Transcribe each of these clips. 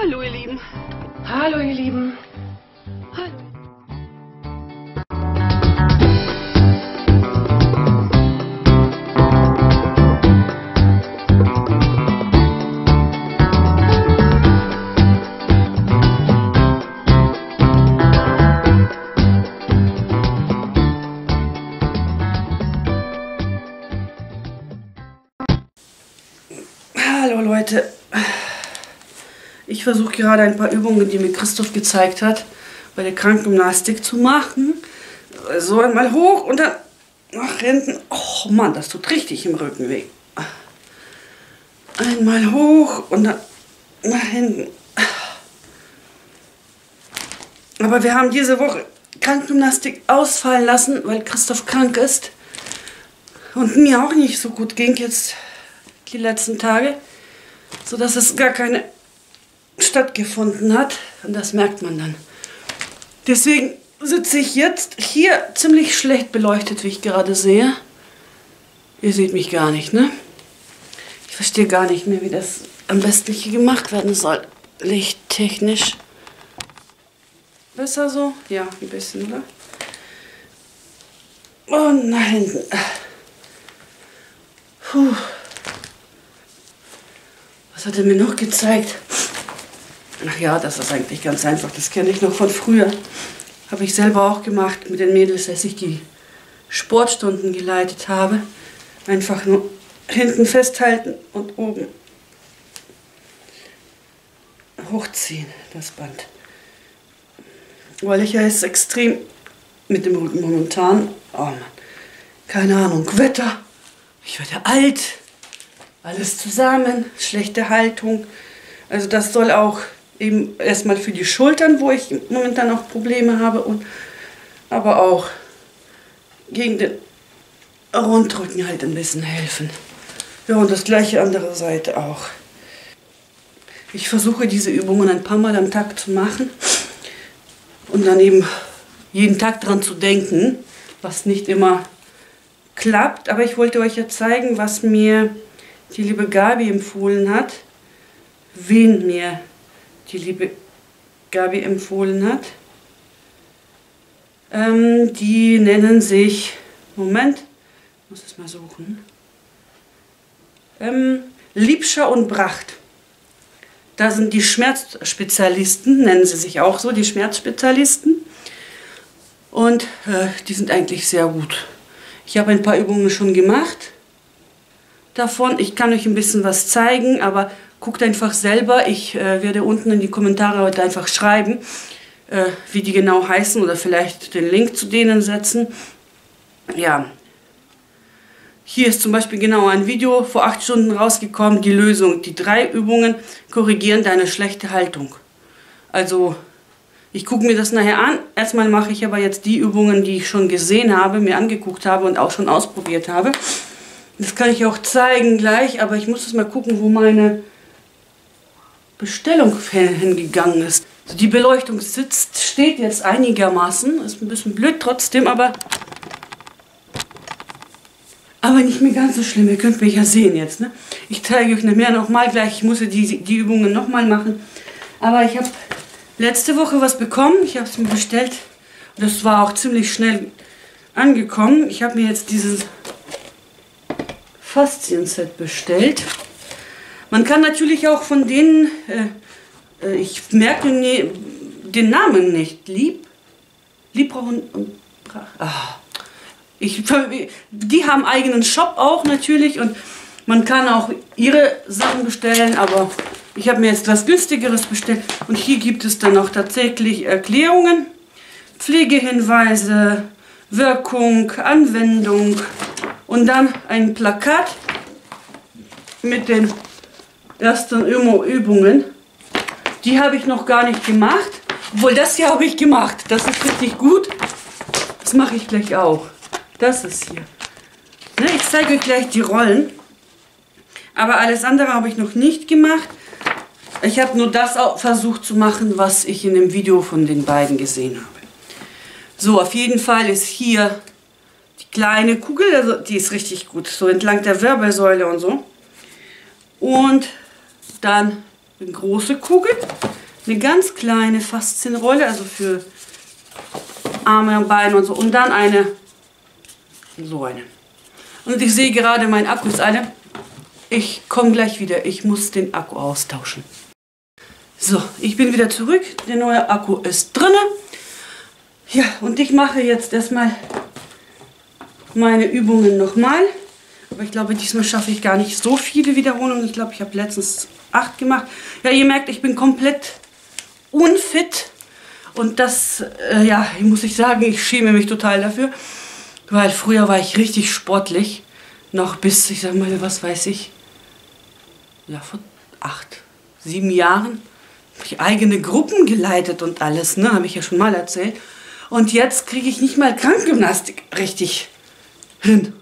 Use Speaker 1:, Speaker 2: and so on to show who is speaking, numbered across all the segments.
Speaker 1: Hallo, ihr Lieben.
Speaker 2: Hallo, ihr Lieben.
Speaker 1: Hallo.
Speaker 3: Leute. Ich versuche gerade ein paar Übungen, die mir Christoph gezeigt hat, bei der Krankgymnastik zu machen. So einmal hoch und dann nach hinten. Oh Mann, das tut richtig im Rücken weh. Einmal hoch und dann nach hinten. Aber wir haben diese Woche Krankgymnastik ausfallen lassen, weil Christoph krank ist. Und mir auch nicht so gut ging jetzt die letzten Tage, sodass es gar keine stattgefunden hat. Und das merkt man dann. Deswegen sitze ich jetzt hier ziemlich schlecht beleuchtet, wie ich gerade sehe. Ihr seht mich gar nicht, ne? Ich verstehe gar nicht mehr, wie das am besten hier gemacht werden soll. Lichttechnisch. Besser so? Ja, ein bisschen, oder? Und nach hinten. Puh. Was hat er mir noch gezeigt? Ach ja, das ist eigentlich ganz einfach. Das kenne ich noch von früher. Habe ich selber auch gemacht mit den Mädels, als ich die Sportstunden geleitet habe. Einfach nur hinten festhalten und oben hochziehen, das Band. Weil ich ja jetzt extrem mit dem Rücken momentan, oh Mann, keine Ahnung, Wetter, ich werde alt, alles zusammen, schlechte Haltung. Also das soll auch eben erstmal für die Schultern, wo ich momentan auch Probleme habe, und aber auch gegen den Rundrücken halt ein bisschen helfen. Ja, und das gleiche andere Seite auch. Ich versuche diese Übungen ein paar Mal am Tag zu machen und dann eben jeden Tag dran zu denken, was nicht immer klappt. Aber ich wollte euch ja zeigen, was mir die liebe Gabi empfohlen hat, wen mir die liebe Gabi empfohlen hat. Ähm, die nennen sich, Moment, muss es mal suchen, ähm, Liebscher und Bracht. Da sind die Schmerzspezialisten, nennen sie sich auch so, die Schmerzspezialisten. Und äh, die sind eigentlich sehr gut. Ich habe ein paar Übungen schon gemacht davon. Ich kann euch ein bisschen was zeigen, aber guckt einfach selber. Ich äh, werde unten in die Kommentare heute einfach schreiben, äh, wie die genau heißen oder vielleicht den Link zu denen setzen. Ja. Hier ist zum Beispiel genau ein Video vor acht Stunden rausgekommen, die Lösung. Die drei Übungen korrigieren deine schlechte Haltung. Also, ich gucke mir das nachher an. Erstmal mache ich aber jetzt die Übungen, die ich schon gesehen habe, mir angeguckt habe und auch schon ausprobiert habe. Das kann ich auch zeigen gleich, aber ich muss jetzt mal gucken, wo meine Bestellung hingegangen ist. Also die Beleuchtung sitzt, steht jetzt einigermaßen. Ist ein bisschen blöd trotzdem, aber, aber nicht mehr ganz so schlimm. Ihr könnt mich ja sehen jetzt. Ne? Ich zeige euch nachher nochmal gleich. Ich muss ja die, die Übungen nochmal machen. Aber ich habe letzte Woche was bekommen. Ich habe es mir bestellt. Das war auch ziemlich schnell angekommen. Ich habe mir jetzt dieses Faszien-Set bestellt. Man kann natürlich auch von denen, äh, äh, ich merke ne, den Namen nicht, Lieb, Libra und, und Brach. Ah. Ich, die haben eigenen Shop auch natürlich und man kann auch ihre Sachen bestellen, aber ich habe mir jetzt was günstigeres bestellt und hier gibt es dann auch tatsächlich Erklärungen, Pflegehinweise, Wirkung, Anwendung, und dann ein Plakat mit den ersten Übungen. Die habe ich noch gar nicht gemacht. Obwohl, das hier habe ich gemacht. Das ist richtig gut. Das mache ich gleich auch. Das ist hier. Ne, ich zeige euch gleich die Rollen. Aber alles andere habe ich noch nicht gemacht. Ich habe nur das versucht zu machen, was ich in dem Video von den beiden gesehen habe. So, auf jeden Fall ist hier kleine Kugel, also die ist richtig gut, so entlang der Wirbelsäule und so. Und dann eine große Kugel, eine ganz kleine Faszienrolle, also für Arme und Beine und so. Und dann eine, so eine. Und ich sehe gerade, mein Akku ist eine. Ich komme gleich wieder. Ich muss den Akku austauschen. So, ich bin wieder zurück. Der neue Akku ist drin. Ja, und ich mache jetzt erstmal meine Übungen nochmal. Aber ich glaube, diesmal schaffe ich gar nicht so viele Wiederholungen. Ich glaube, ich habe letztens acht gemacht. Ja, ihr merkt, ich bin komplett unfit. Und das, äh, ja, muss ich sagen, ich schäme mich total dafür. Weil früher war ich richtig sportlich. Noch bis, ich sag mal, was weiß ich, ja, vor acht, sieben Jahren habe ich eigene Gruppen geleitet und alles, ne, habe ich ja schon mal erzählt. Und jetzt kriege ich nicht mal Krankgymnastik richtig hin.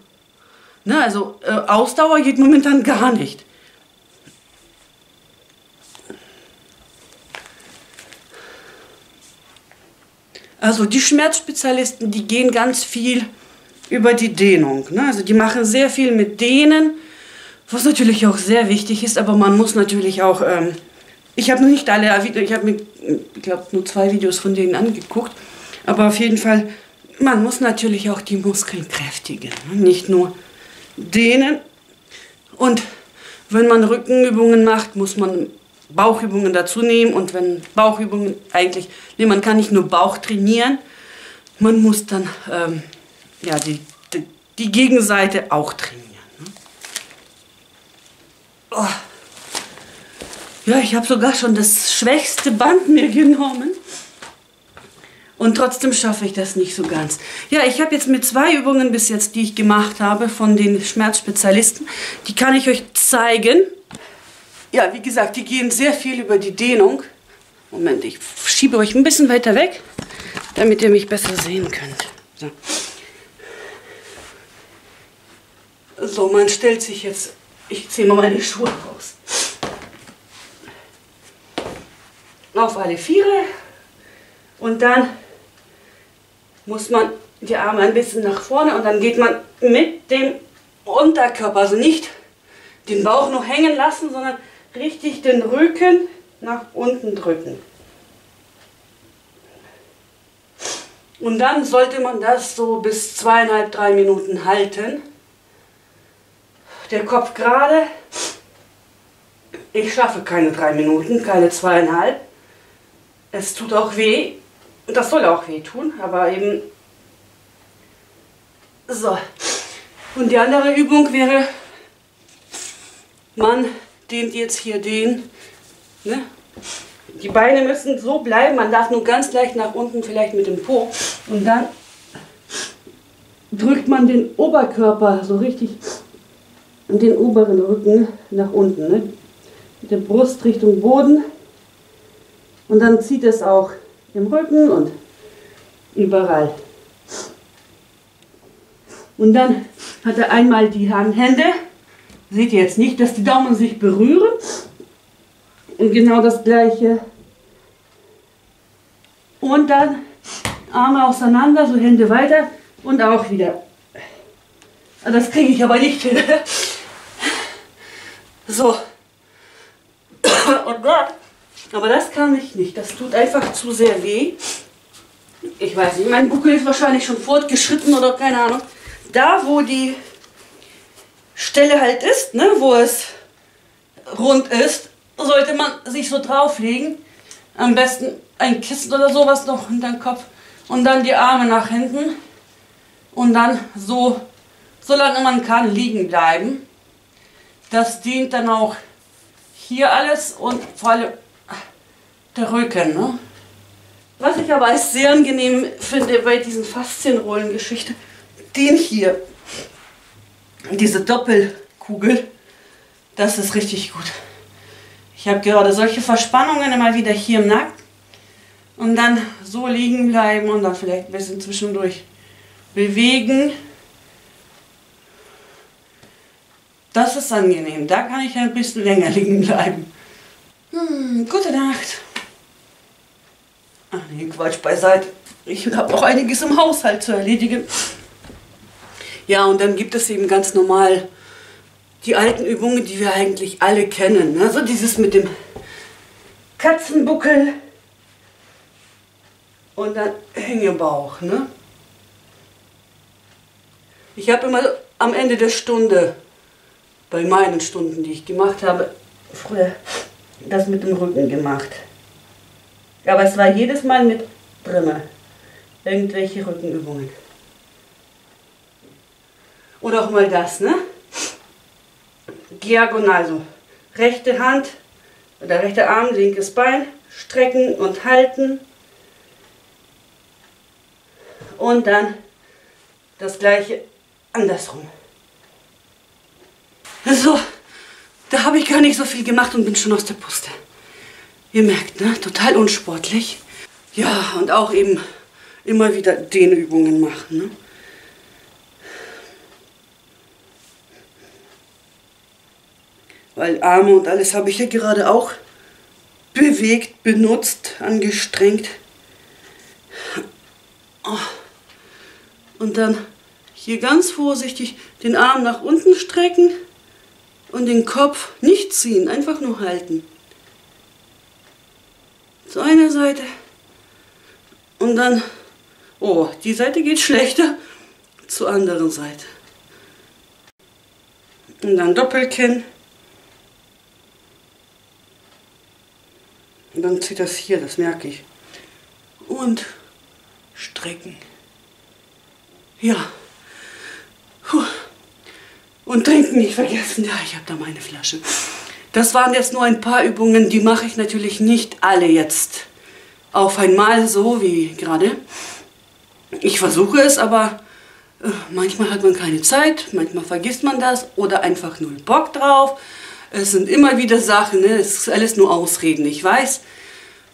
Speaker 3: Ne, also äh, Ausdauer geht momentan gar nicht. Also die Schmerzspezialisten, die gehen ganz viel über die Dehnung. Ne? Also die machen sehr viel mit Dehnen, was natürlich auch sehr wichtig ist, aber man muss natürlich auch, ähm, ich habe nicht alle, ich habe mir, ich glaube, nur zwei Videos von denen angeguckt, aber auf jeden Fall, man muss natürlich auch die Muskeln kräftigen, ne? nicht nur dehnen. Und wenn man Rückenübungen macht, muss man Bauchübungen dazu nehmen und wenn Bauchübungen eigentlich, nee, man kann nicht nur Bauch trainieren, man muss dann ähm, ja, die, die, die, Gegenseite auch trainieren. Ne? Oh. Ja, ich habe sogar schon das schwächste Band mir genommen. Und trotzdem schaffe ich das nicht so ganz. Ja, ich habe jetzt mit zwei Übungen bis jetzt, die ich gemacht habe von den Schmerzspezialisten, die kann ich euch zeigen. Ja, wie gesagt, die gehen sehr viel über die Dehnung. Moment, ich schiebe euch ein bisschen weiter weg, damit ihr mich besser sehen könnt. So. So, man stellt sich jetzt, ich ziehe mal meine Schuhe raus. Auf alle Viere und dann muss man die Arme ein bisschen nach vorne und dann geht man mit dem Unterkörper, also nicht den Bauch noch hängen lassen, sondern richtig den Rücken nach unten drücken. Und dann sollte man das so bis zweieinhalb, drei Minuten halten der Kopf gerade. Ich schaffe keine drei Minuten, keine zweieinhalb. Es tut auch weh. Und das soll auch weh tun, aber eben so. Und die andere Übung wäre, man dehnt jetzt hier den. Ne? Die Beine müssen so bleiben, man darf nur ganz leicht nach unten, vielleicht mit dem Po. Und dann drückt man den Oberkörper so richtig und den oberen Rücken nach unten. Ne? Mit der Brust Richtung Boden. Und dann zieht es auch im Rücken und überall. Und dann hat er einmal die Hände. Seht ihr jetzt nicht, dass die Daumen sich berühren. Und genau das gleiche. Und dann Arme auseinander, so Hände weiter und auch wieder. Das kriege ich aber nicht hin. So. Und Gott. Aber das kann ich nicht. Das tut einfach zu sehr weh. Ich weiß nicht, mein Buckel ist wahrscheinlich schon fortgeschritten oder keine Ahnung. Da, wo die Stelle halt ist, ne, wo es rund ist, sollte man sich so drauflegen. Am besten ein Kissen oder sowas noch hinter den Kopf. Und dann die Arme nach hinten. Und dann so, solange man kann, liegen bleiben. Das dient dann auch hier alles und vor allem der Rücken. Ne? Was ich aber als sehr angenehm finde bei diesen Faszienrollen-Geschichte, den hier, diese Doppelkugel, das ist richtig gut. Ich habe gerade solche Verspannungen immer wieder hier im Nacken und dann so liegen bleiben und dann vielleicht ein bisschen zwischendurch bewegen. Das ist angenehm. Da kann ich ein bisschen länger liegen bleiben. Hm, gute Nacht. Ach nee, Quatsch beiseite. Ich habe noch einiges im Haushalt zu erledigen. Ja, und dann gibt es eben ganz normal die alten Übungen, die wir eigentlich alle kennen. Also dieses mit dem Katzenbuckel und dann Hängebauch. Ne? Ich habe immer am Ende der Stunde, bei meinen Stunden, die ich gemacht habe, früher das mit dem Rücken gemacht. Aber es war jedes Mal mit drinne. Irgendwelche Rückenübungen. Oder auch mal das, ne? Diagonal so. Rechte Hand oder rechter Arm, linkes Bein, strecken und halten. Und dann das gleiche andersrum. So, da habe ich gar nicht so viel gemacht und bin schon aus der Puste. Ihr merkt, ne? Total unsportlich. Ja, und auch eben immer wieder Dehnübungen machen. Ne? Weil Arme und alles habe ich ja gerade auch bewegt, benutzt, angestrengt. Oh. Und dann hier ganz vorsichtig den Arm nach unten strecken und den Kopf nicht ziehen, einfach nur halten. Zu einer Seite und dann, oh, die Seite geht schlechter, zur anderen Seite. Und dann Doppelkinn. Und dann zieht das hier, das merke ich. Und strecken. Ja. Puh. Und trinken nicht vergessen. Ja, ich habe da meine Flasche. Das waren jetzt nur ein paar Übungen, die mache ich natürlich nicht alle jetzt auf einmal so wie gerade. Ich versuche es, aber äh, manchmal hat man keine Zeit, manchmal vergisst man das oder einfach null Bock drauf. Es sind immer wieder Sachen, ne? es ist alles nur Ausreden, ich weiß.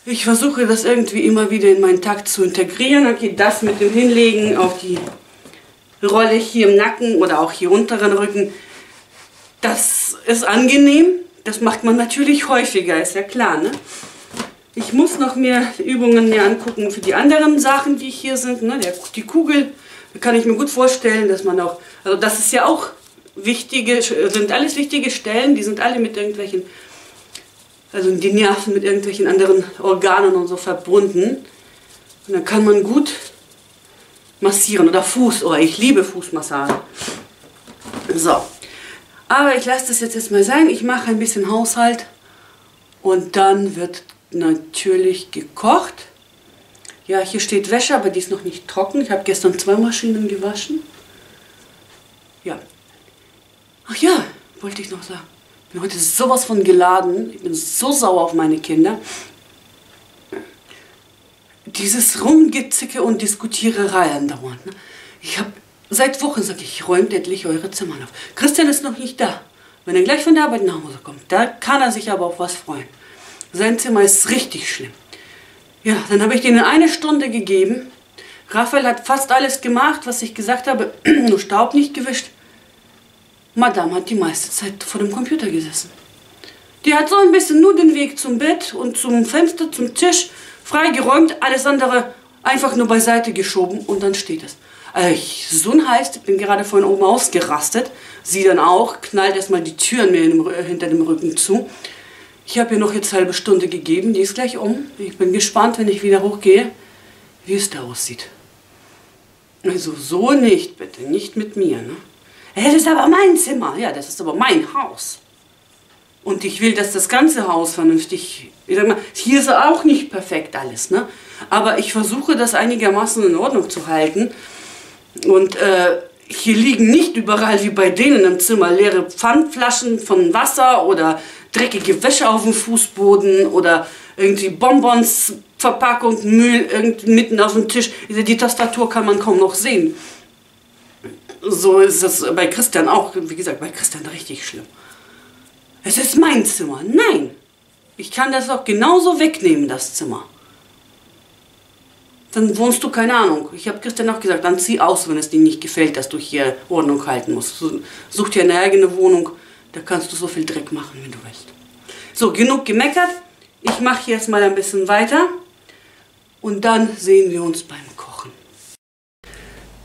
Speaker 3: Ich versuche das irgendwie immer wieder in meinen Takt zu integrieren. Okay, das mit dem Hinlegen auf die Rolle hier im Nacken oder auch hier unteren Rücken, das ist angenehm. Das macht man natürlich häufiger, ist ja klar. Ne? Ich muss noch mehr Übungen mir angucken für die anderen Sachen, die hier sind. Ne? Der, die Kugel, da kann ich mir gut vorstellen, dass man auch, also das ist ja auch wichtige, sind alles wichtige Stellen, die sind alle mit irgendwelchen, also die Nerven mit irgendwelchen anderen Organen und so verbunden. Und dann kann man gut massieren oder Fuß, oh, ich liebe Fußmassage. So, aber ich lasse das jetzt erstmal sein. Ich mache ein bisschen Haushalt und dann wird natürlich gekocht. Ja, hier steht Wäsche, aber die ist noch nicht trocken. Ich habe gestern zwei Maschinen gewaschen. Ja. Ach ja, wollte ich noch sagen. Ich bin heute sowas von geladen. Ich bin so sauer auf meine Kinder. Dieses Rumgezicke und Diskutiererei andauernd. Ne? Ich habe seit Wochen sage ich, räumt endlich eure Zimmer auf. Christian ist noch nicht da. Wenn er gleich von der Arbeit nach Hause kommt, da kann er sich aber auf was freuen. Sein Zimmer ist richtig schlimm. Ja, dann habe ich denen eine Stunde gegeben. Raphael hat fast alles gemacht, was ich gesagt habe, nur Staub nicht gewischt. Madame hat die meiste Zeit vor dem Computer gesessen. Die hat so ein bisschen nur den Weg zum Bett und zum Fenster, zum Tisch freigeräumt, alles andere einfach nur beiseite geschoben und dann steht es. Ich, so ein Heiß, ich bin gerade von oben ausgerastet. Sie dann auch, knallt erstmal die Türen mir hinter dem Rücken zu. Ich habe ihr noch jetzt halbe Stunde gegeben, die ist gleich um. Ich bin gespannt, wenn ich wieder hochgehe, wie es da aussieht. Also so nicht, bitte, nicht mit mir. Ne? Das ist aber mein Zimmer, ja, das ist aber mein Haus. Und ich will, dass das ganze Haus vernünftig, ich sag mal, hier ist auch nicht perfekt alles, ne? Aber ich versuche das einigermaßen in Ordnung zu halten. Und äh, hier liegen nicht überall wie bei denen im Zimmer leere Pfandflaschen von Wasser oder dreckige Wäsche auf dem Fußboden oder irgendwie Bonbons, Verpackung, Müll mitten auf dem Tisch. Die Tastatur kann man kaum noch sehen. So ist es bei Christian auch, wie gesagt, bei Christian richtig schlimm. Es ist mein Zimmer. Nein, ich kann das auch genauso wegnehmen, das Zimmer. Dann wohnst du, keine Ahnung. Ich habe Christian auch gesagt, dann zieh aus, wenn es dir nicht gefällt, dass du hier Ordnung halten musst. Such dir eine eigene Wohnung, da kannst du so viel Dreck machen, wie du willst. So, genug gemeckert. Ich mache hier erstmal ein bisschen weiter und dann sehen wir uns beim.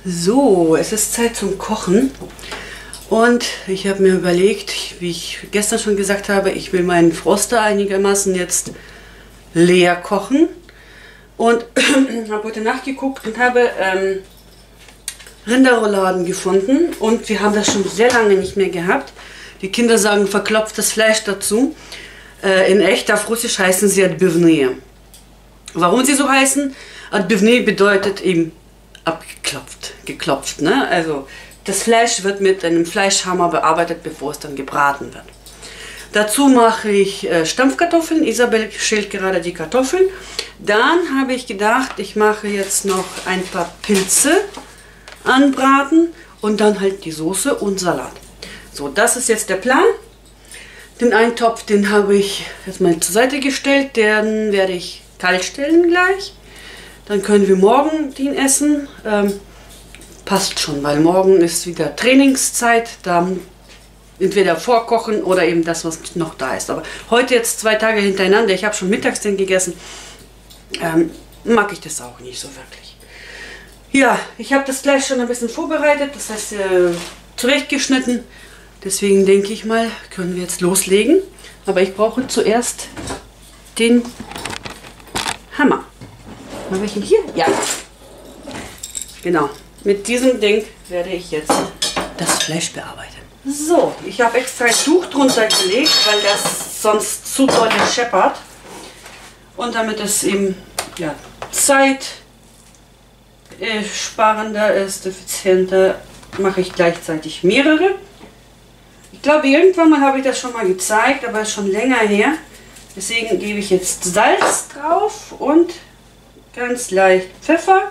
Speaker 3: So, es ist Zeit zum Kochen. Und ich habe mir überlegt, wie ich gestern schon gesagt habe, ich will meinen Froster einigermaßen jetzt leer kochen. Und habe heute nachgeguckt und habe ähm, Rinderrouladen gefunden. Und wir haben das schon sehr lange nicht mehr gehabt. Die Kinder sagen verklopftes Fleisch dazu. Äh, in echt auf Russisch heißen sie Adbivnee. Warum sie so heißen? Adbivnee bedeutet eben abgeklopft, geklopft. Ne? Also das Fleisch wird mit einem Fleischhammer bearbeitet, bevor es dann gebraten wird. Dazu mache ich äh, Stampfkartoffeln. Isabel schält gerade die Kartoffeln. Dann habe ich gedacht, ich mache jetzt noch ein paar Pilze anbraten und dann halt die Soße und Salat. So, das ist jetzt der Plan. Den Eintopf, den habe ich jetzt mal zur Seite gestellt. Den werde ich kalt stellen gleich. Dann können wir morgen den essen. Ähm, passt schon, weil morgen ist wieder Trainingszeit. Da entweder vorkochen oder eben das, was noch da ist. Aber heute jetzt zwei Tage hintereinander, ich habe schon mittags den gegessen, ähm, mag ich das auch nicht so wirklich. Ja, ich habe das gleich schon ein bisschen vorbereitet, das heißt äh, zurechtgeschnitten. Deswegen denke ich mal, können wir jetzt loslegen. Aber ich brauche zuerst den Hammer. Ich ihn hier? Ja. Genau. Mit diesem Ding werde ich jetzt das Fleisch bearbeiten. So, ich habe extra ein Tuch drunter gelegt, weil das sonst zu doll scheppert. Und damit es eben ja, Zeit äh, ist, effizienter, mache ich gleichzeitig mehrere. Ich glaube, irgendwann mal habe ich das schon mal gezeigt, aber ist schon länger her. Deswegen gebe ich jetzt Salz drauf und ganz leicht Pfeffer.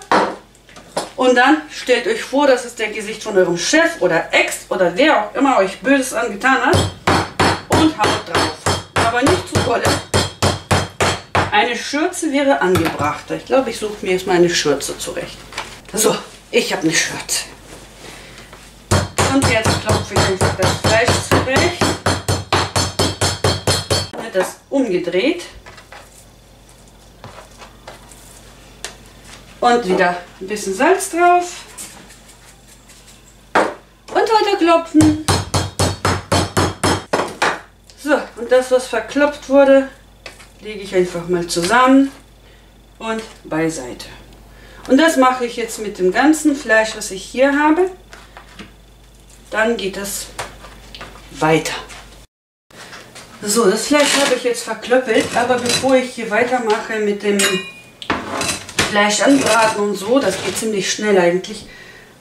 Speaker 3: Und dann stellt euch vor, das ist der Gesicht von eurem Chef oder Ex oder wer auch immer euch Böses angetan hat. Und haut drauf. Aber nicht zu dolle. Eine Schürze wäre angebrachter. Ich glaube, ich suche mir jetzt mal eine Schürze zurecht. So, ich habe eine Schürze. Und jetzt klopfe ich einfach das Fleisch zurecht. Das umgedreht. Und wieder ein bisschen Salz drauf. Und weiter klopfen. So, und das, was verklopft wurde, lege ich einfach mal zusammen und beiseite. Und das mache ich jetzt mit dem ganzen Fleisch, was ich hier habe. Dann geht es weiter. So, das Fleisch habe ich jetzt verklöppelt, aber bevor ich hier weitermache mit dem Fleisch anbraten und so, das geht ziemlich schnell eigentlich,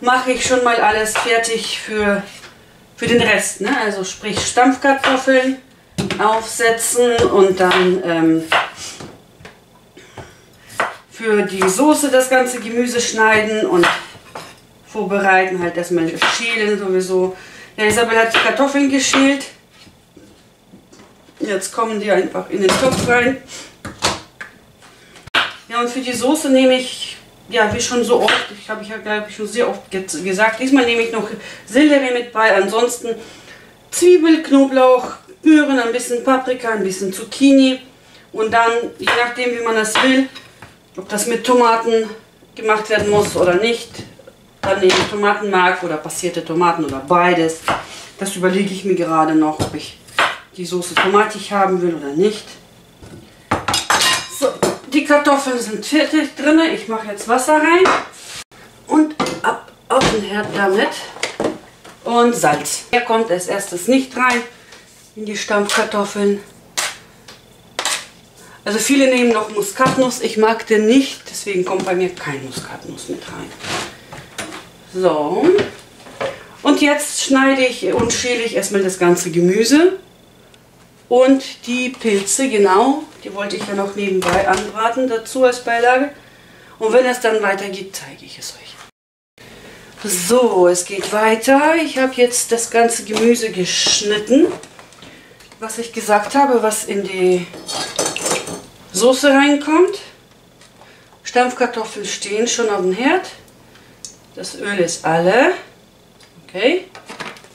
Speaker 3: mache ich schon mal alles fertig für, für den Rest. Ne? Also sprich Stampfkartoffeln aufsetzen und dann ähm, für die Soße das ganze Gemüse schneiden und vorbereiten, halt erstmal schälen sowieso. Ja, Isabel hat die Kartoffeln geschält. Jetzt kommen die einfach in den Topf rein. Und für die Soße nehme ich, ja, wie schon so oft, ich habe ich ja, glaube ich, schon sehr oft gesagt, diesmal nehme ich noch Sellerie mit bei, ansonsten Zwiebel, Knoblauch, Möhren, ein bisschen Paprika, ein bisschen Zucchini und dann, je nachdem, wie man das will, ob das mit Tomaten gemacht werden muss oder nicht, dann nehme ich Tomatenmark oder passierte Tomaten oder beides. Das überlege ich mir gerade noch, ob ich die Soße tomatig haben will oder nicht. Die Kartoffeln sind fertig drin. Ich mache jetzt Wasser rein und ab auf den Herd damit. Und Salz. Hier kommt als erstes nicht rein in die Stampfkartoffeln. Also viele nehmen noch Muskatnuss. Ich mag den nicht, deswegen kommt bei mir kein Muskatnuss mit rein. So. Und jetzt schneide ich und schäle ich erstmal das ganze Gemüse. Und die Pilze, genau, die wollte ich ja noch nebenbei anbraten dazu als Beilage. Und wenn es dann weitergeht, zeige ich es euch. So, es geht weiter. Ich habe jetzt das ganze Gemüse geschnitten. Was ich gesagt habe, was in die Soße reinkommt. Stampfkartoffeln stehen schon auf dem Herd. Das Öl ist alle. Okay,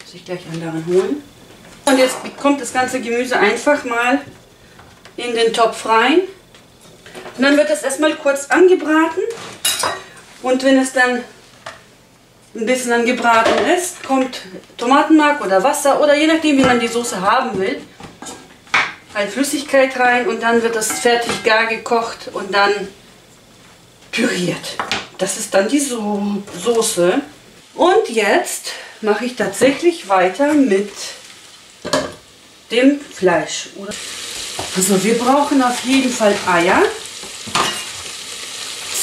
Speaker 3: muss ich gleich anderen holen. Und jetzt kommt das ganze Gemüse einfach mal in den Topf rein. Und dann wird es erstmal kurz angebraten. Und wenn es dann ein bisschen angebraten ist, kommt Tomatenmark oder Wasser oder je nachdem, wie man die Soße haben will, halt Flüssigkeit rein und dann wird das fertig gar gekocht und dann püriert. Das ist dann die so Soße. Und jetzt mache ich tatsächlich weiter mit dem Fleisch. Also wir brauchen auf jeden Fall Eier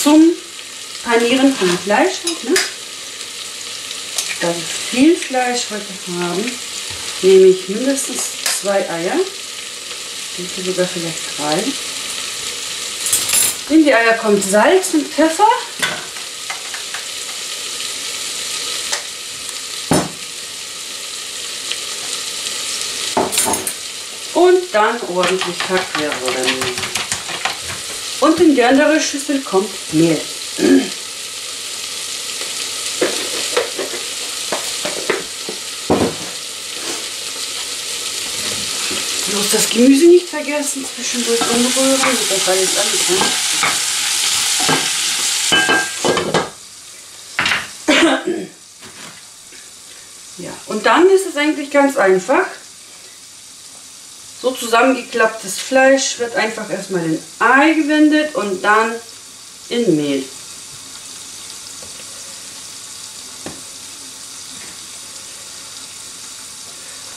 Speaker 3: zum Panieren von Fleisch. Ne? Da wir viel Fleisch heute haben, nehme ich mindestens zwei Eier. Ich sogar vielleicht drei. In die Eier kommt Salz und Pfeffer. Und dann ordentlich verquirlen. Und in die andere Schüssel kommt Mehl. Bloß das Gemüse nicht vergessen, zwischendurch umrühren, das alles alles. Ne? Ja, und dann ist es eigentlich ganz einfach. So zusammengeklapptes Fleisch wird einfach erstmal in Ei gewendet und dann in Mehl.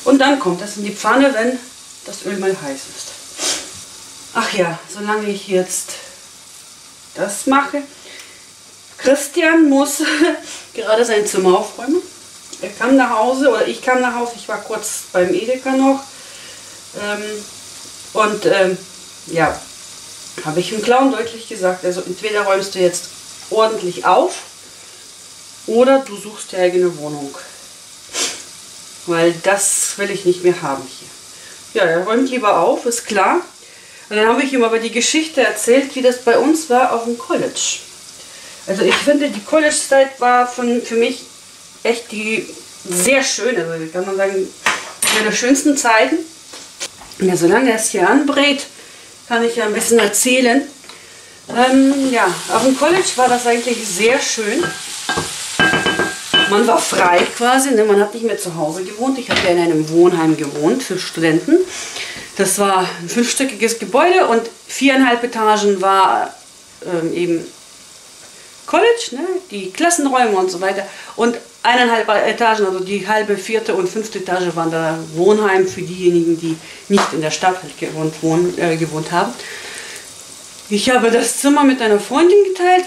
Speaker 3: Und dann kommt das in die Pfanne, wenn das Öl mal heiß ist. Ach ja, solange ich jetzt das mache. Christian muss gerade sein Zimmer aufräumen. Er kam nach Hause oder ich kam nach Hause. Ich war kurz beim Edeka noch. Ähm, und ähm, ja, habe ich im Clown deutlich gesagt, also entweder räumst du jetzt ordentlich auf oder du suchst dir eigene Wohnung. Weil das will ich nicht mehr haben hier. Ja, er räumt lieber auf, ist klar. Und dann habe ich ihm aber die Geschichte erzählt, wie das bei uns war auf dem College. Also ich finde, die College-Zeit war von, für mich echt die sehr schöne, also kann man sagen, eine der schönsten Zeiten. Ja, solange es hier anbrät, kann ich ja ein bisschen erzählen. Ähm, ja, auf dem College war das eigentlich sehr schön. Man war frei quasi, ne? man hat nicht mehr zu Hause gewohnt. Ich habe ja in einem Wohnheim gewohnt für Studenten. Das war ein fünfstöckiges Gebäude und viereinhalb Etagen war ähm, eben College, ne? die Klassenräume und so weiter. Und eineinhalb Etagen, also die halbe, vierte und fünfte Etage waren da Wohnheim für diejenigen, die nicht in der Stadt halt gewohnt, wohn, äh, gewohnt haben. Ich habe das Zimmer mit einer Freundin geteilt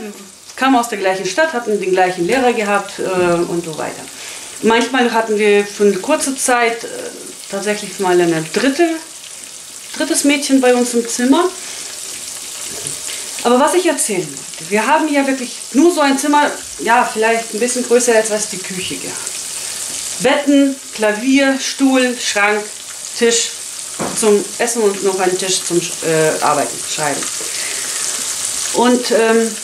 Speaker 3: kamen aus der gleichen Stadt, hatten den gleichen Lehrer gehabt äh, und so weiter. Manchmal hatten wir für eine kurze Zeit äh, tatsächlich mal ein dritte, drittes Mädchen bei uns im Zimmer. Aber was ich erzählen wollte, wir haben ja wirklich nur so ein Zimmer, ja, vielleicht ein bisschen größer als was die Küche gehabt. Betten, Klavier, Stuhl, Schrank, Tisch zum Essen und noch einen Tisch zum äh, Arbeiten, Schreiben. Und ähm,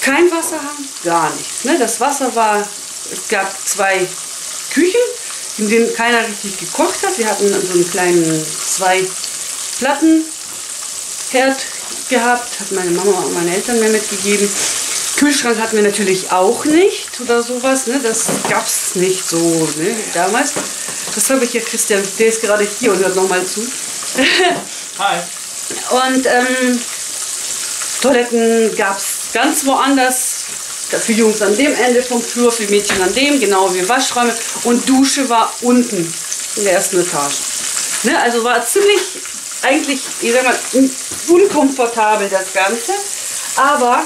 Speaker 3: kein Wasser haben? Gar nichts. Ne? Das Wasser war, es gab zwei Küchen, in denen keiner richtig gekocht hat. Wir hatten so einen kleinen zwei Platten Herd gehabt, hat meine Mama und meine Eltern mir mitgegeben. Kühlschrank hatten wir natürlich auch nicht oder sowas, ne? das gab es nicht so ne? damals. Das habe ich ja Christian, der ist gerade hier und hört nochmal zu.
Speaker 1: Hi.
Speaker 3: Und ähm, Toiletten gab es ganz woanders. Für Jungs an dem Ende vom Flur, für Mädchen an dem, genau wie Waschräume. Und Dusche war unten in der ersten Etage. Ne, also war ziemlich, eigentlich, ich sag mal, unkomfortabel das Ganze. Aber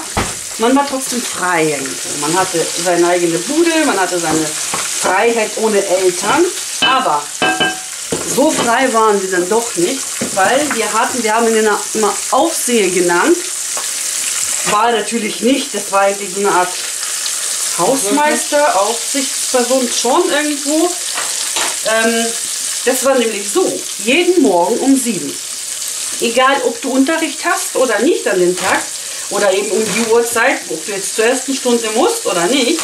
Speaker 3: man war trotzdem frei. Man hatte seine eigene Bude, man hatte seine Freiheit ohne Eltern. Aber so frei waren sie dann doch nicht, weil wir hatten, wir haben ihn immer Aufsehe genannt war natürlich nicht, das war eigentlich eine Art Hausmeister, Aufsichtsperson schon irgendwo. Ähm, das war nämlich so, jeden Morgen um sieben. Egal, ob du Unterricht hast oder nicht an dem Tag, oder eben um die Uhrzeit, ob du jetzt zur ersten Stunde musst oder nicht,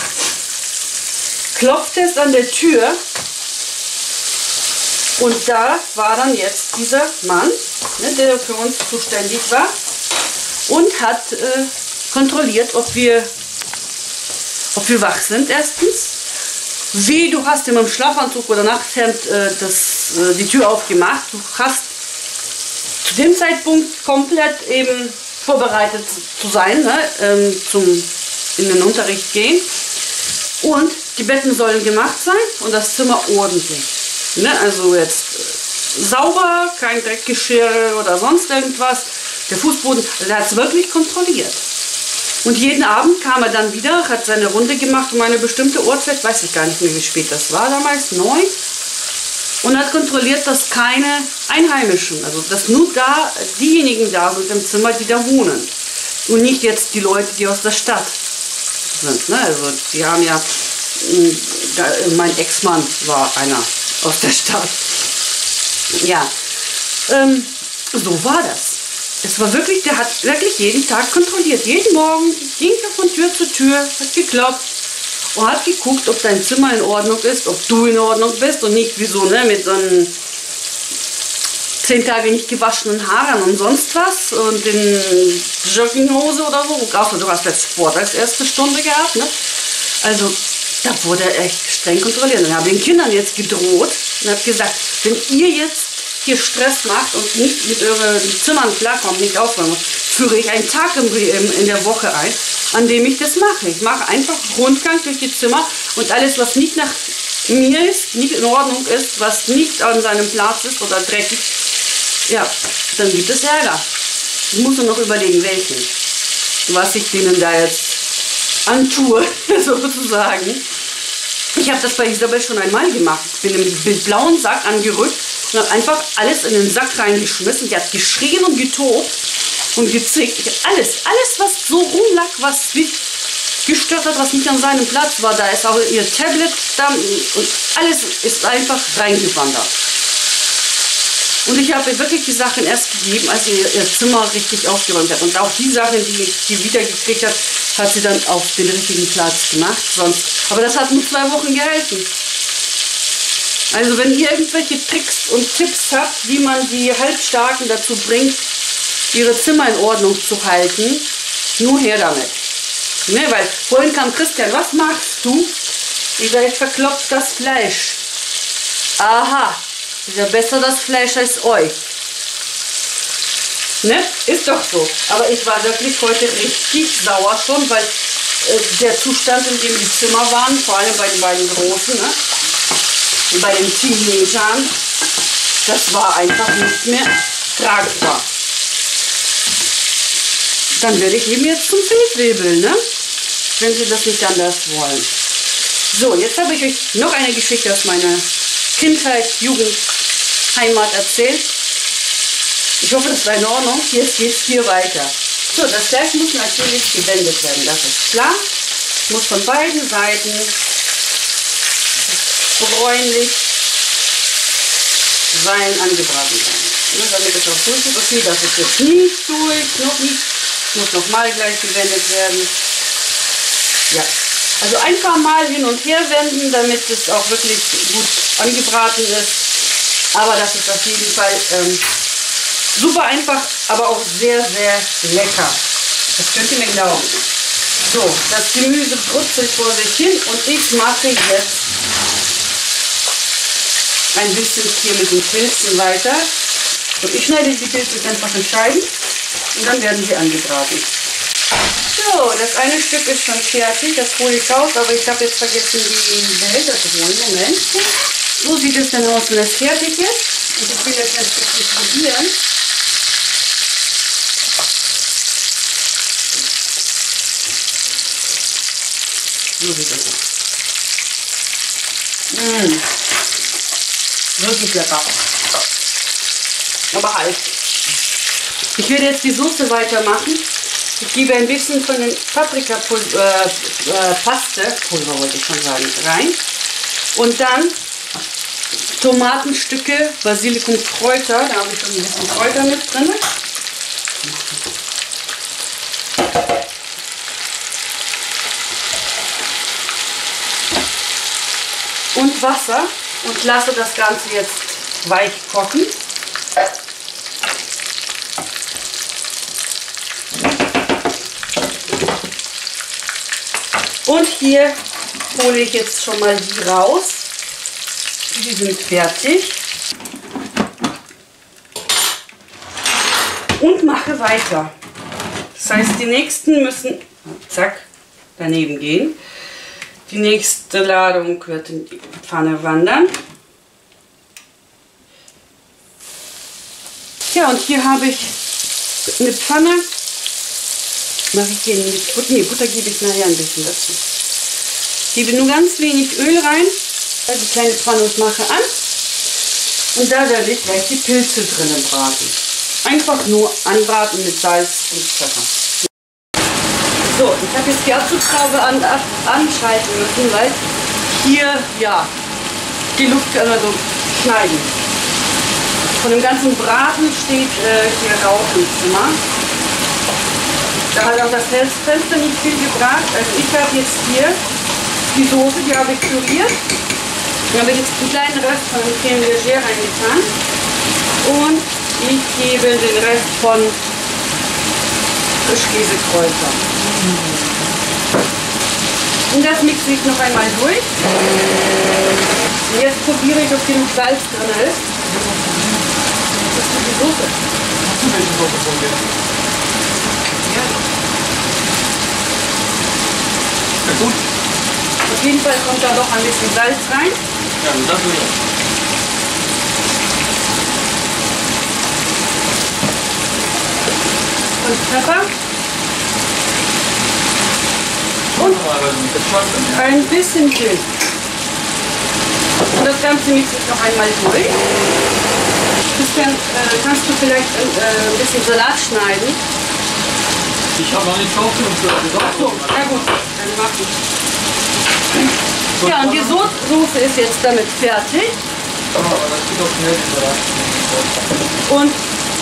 Speaker 3: klopft es an der Tür und da war dann jetzt dieser Mann, ne, der für uns zuständig war und hat äh, kontrolliert, ob wir, ob wir wach sind erstens. Wie, du hast ihm im Schlafanzug oder Nachthemd äh, das, äh, die Tür aufgemacht. Du hast dem Zeitpunkt komplett eben vorbereitet zu sein, ne, ähm, zum in den Unterricht gehen. Und die Betten sollen gemacht sein und das Zimmer ordentlich. Ne, also jetzt äh, sauber, kein Dreckgeschirr oder sonst irgendwas. Der Fußboden, also er hat es wirklich kontrolliert. Und jeden Abend kam er dann wieder, hat seine Runde gemacht um eine bestimmte Uhrzeit, weiß ich gar nicht mehr, wie spät das war damals, neun. Und hat kontrolliert, dass keine Einheimischen, also dass nur da diejenigen da sind im Zimmer, die da wohnen. Und nicht jetzt die Leute, die aus der Stadt sind. Ne? Also die haben ja, hm, mein Ex-Mann war einer aus der Stadt. Ja, ähm, so war das. Es war wirklich, der hat wirklich jeden Tag kontrolliert. Jeden Morgen ging er von Tür zu Tür, hat geklopft und hat geguckt, ob dein Zimmer in Ordnung ist, ob du in Ordnung bist und nicht wie so, ne, mit so einem zehn Tage nicht gewaschenen Haaren und sonst was und in Jogginghose oder so. Außer du hast jetzt Sport als erste Stunde gehabt, ne? Also da wurde er echt streng kontrolliert. Und ich habe den Kindern jetzt gedroht und habe gesagt, wenn ihr jetzt hier Stress macht und nicht mit euren Zimmern klarkommt, nicht aufräumen, führe ich einen Tag in der Woche ein, an dem ich das mache. Ich mache einfach Rundgang durch die Zimmer und alles, was nicht nach mir ist, nicht in Ordnung ist, was nicht an seinem Platz ist oder dreckig, ja, dann gibt es Ärger. Ich muss nur noch überlegen, welchen. Was ich denen da jetzt antue, sozusagen. Ich habe das bei Isabel schon einmal gemacht. Ich bin mit blauen Sack angerückt und habe einfach alles in den Sack reingeschmissen. Die hat geschrien und getobt und gezickt. alles, alles, was so rumlag, was mich gestört hat, was nicht an seinem Platz war, da ist auch ihr Tablet da und alles ist einfach reingewandert. Und ich habe ihr wirklich die Sachen erst gegeben, als sie ihr Zimmer richtig aufgeräumt hat. Und auch die Sachen, die sie wiedergekriegt hat, hat sie dann auf den richtigen Platz gemacht. Sonst, aber das hat nur zwei Wochen gehalten. Also wenn ihr irgendwelche Tricks und Tipps habt, wie man die Halbstarken dazu bringt, ihre Zimmer in Ordnung zu halten, nur her damit. Ne, weil vorhin kam Christian, was machst du? Ich sage, ich verklopft das Fleisch. Aha, ist ja besser das Fleisch als euch. Ne? Ist doch so. Aber ich war wirklich heute richtig sauer schon, weil äh, der Zustand, in dem die Zimmer waren, vor allem bei den beiden Großen, ne? bei den Teenagern, das war einfach nicht mehr tragbar. Dann werde ich eben jetzt zum Feldwebel, ne? wenn sie das nicht anders wollen. So, jetzt habe ich euch noch eine Geschichte aus meiner Kindheit, Jugend, Heimat erzählt. Ich hoffe, das war in Ordnung. Jetzt geht es hier weiter. So, das Fleisch muss natürlich gewendet werden, das ist klar. Muss von beiden Seiten bräunlich sein, angebraten sein. Ne, damit es auch durch ist. Okay, das ist jetzt nicht durch, noch nicht. Muss nochmal gleich gewendet werden. Ja, also ein paar Mal hin und her wenden, damit es auch wirklich gut angebraten ist. Aber das ist auf jeden Fall ähm, super einfach, aber auch sehr, sehr lecker. Das könnt ihr mir glauben. So, das Gemüse brutzelt vor sich hin und ich mache jetzt ein bisschen hier mit den Pilzen weiter. Und ich schneide die Pilze einfach in Scheiben und dann werden sie angebraten. So, das eine Stück ist schon fertig, das hole ich raus, aber ich habe jetzt vergessen, die Behälter zu holen. Moment. So sieht es dann aus, wenn es fertig ist. Und ich will jetzt ein Stückchen probieren. So sieht es aus. Mmh. Wirklich lecker. Aber halt. Ich werde jetzt die Soße weitermachen. Ich gebe ein bisschen von den Paprikapaste, äh, äh, Pulver wollte ich schon sagen, rein. Und dann Tomatenstücke, Basilikum, Kräuter. Da habe ich schon ein bisschen Kräuter mit drin. Und Wasser und lasse das Ganze jetzt weich kochen. Und hier hole ich jetzt schon mal die raus. Die sind fertig. und mache weiter. Das heißt, die nächsten müssen, zack, daneben gehen. Die nächste Ladung wird in die Pfanne wandern. Ja, und hier habe ich eine Pfanne. Mache ich hier mit Butter, nee, Butter gebe ich nachher ein bisschen dazu. Gebe nur ganz wenig Öl rein, die kleine und mache an. Und da werde ich gleich die Pilze drinnen braten. Einfach nur anbraten mit Salz und Pfeffer. So, ich habe jetzt die Abzugshaube an, anschalten müssen, weil hier, ja, die Luft kann also schneiden. Von dem ganzen Braten steht äh, hier Rauch im Zimmer. Da hat auch das Fenster nicht viel gebracht. Also ich habe jetzt hier die Soße, die habe ich püriert. Da habe ich jetzt einen kleinen Rest von Creme Leger reingetan. Und ich gebe den Rest von Frischkäsekräuter. Und das mixe ich noch einmal durch. Und jetzt probiere ich, ob genug Salz drin ist. Das ist die Soße.
Speaker 1: Hast du welche Soße probiert?
Speaker 3: Ja.
Speaker 1: Ja gut.
Speaker 3: Auf jeden Fall kommt da doch ein bisschen Salz rein.
Speaker 1: Ja, das will ich.
Speaker 3: Und Pfeffer. Und ein bisschen Dill. Und das Ganze mixe ich noch einmal durch. Christian, äh, kannst du vielleicht äh, ein bisschen Salat schneiden?
Speaker 1: Ich habe noch nicht viel gesagt.
Speaker 3: So, na gut, dann mach ich. Ja, und die So- Soße ist jetzt damit fertig.
Speaker 1: Aber das geht auch schnell, oder?
Speaker 3: Und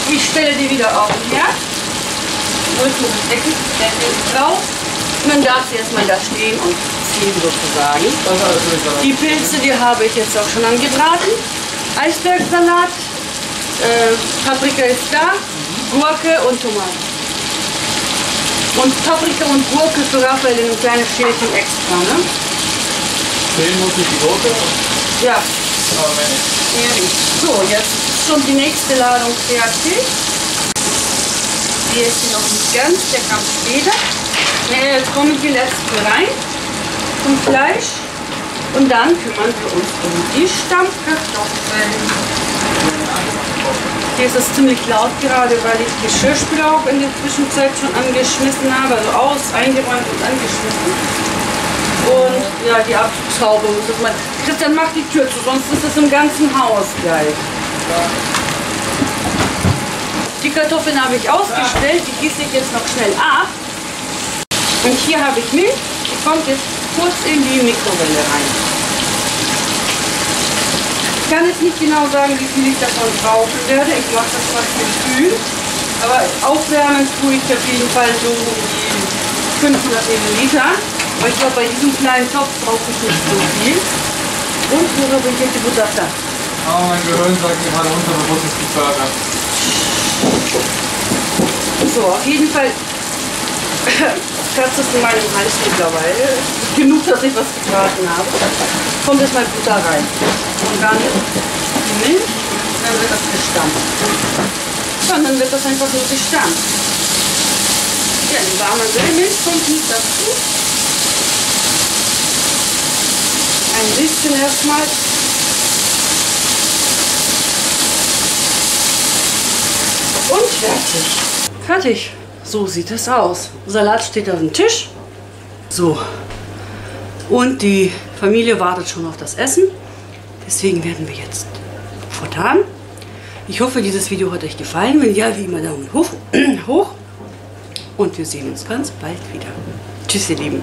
Speaker 3: ich stelle die wieder auf den Herd. Deckel, drauf. Dann darf sie erstmal da stehen und ziehen sozusagen. Die Pilze, die habe ich jetzt auch schon angebraten. Eisbergsalat, äh, Paprika ist da, Gurke und Tomaten. Und Paprika und Gurke für Raphael in ein kleines Schälchen extra, ne?
Speaker 1: Zehn muss ich die Soße.
Speaker 3: Ja,
Speaker 1: Aber wenn ich.
Speaker 3: ehrlich. So, jetzt ist schon die nächste Ladung fertig. Die ist hier noch nicht ganz, der kam später. Ja, jetzt kommen die letzten rein zum Fleisch. Und dann kümmern wir uns um die Stampfkartoffeln. Hier ist es ziemlich laut gerade, weil ich Geschirrspüler auch in der Zwischenzeit schon angeschmissen habe. Also aus, eingeräumt und angeschmissen. Und ja, die Abzugshaube muss mal. Christian, mach die Tür zu, sonst ist es im ganzen Haus gleich. Die Kartoffeln habe ich ausgestellt, die gieße ich jetzt noch schnell ab. Und hier habe ich Milch, die kommt jetzt kurz in die Mikrowelle rein. Ich kann jetzt nicht genau sagen, wie viel ich davon brauchen werde. Ich mache das mal kühl. Aber aufwärmen tue ich auf jeden Fall so um die 500 Milliliter. Aber ich glaube, bei diesem kleinen Topf brauche ich nicht so viel. Und wo habe ich jetzt die Butter?
Speaker 1: Oh, mein Gehirn sagt mir gerade unterbewusst ist gefördert.
Speaker 3: So, auf jeden Fall kratzt es in meinem Hals mittlerweile. Genug, dass ich was gebraten habe. Kommt jetzt mal Butter rein. Und dann die Milch. Dann wird das gestampft. Ja, dann wird das einfach nur gestampft. Ja, die warme Milch kommt nicht dazu. Ein bisschen erstmal. Und fertig. Fertig. So sieht es aus. Salat steht auf dem Tisch. So. Und die Familie wartet schon auf das Essen. Deswegen werden wir jetzt futtern. Ich hoffe, dieses Video hat euch gefallen. Wenn ja, wie immer Daumen hoch. hoch. Und wir sehen uns ganz bald wieder. Tschüss, ihr Lieben.